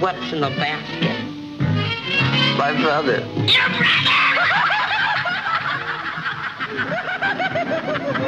What's in the basket? My brother. Your brother!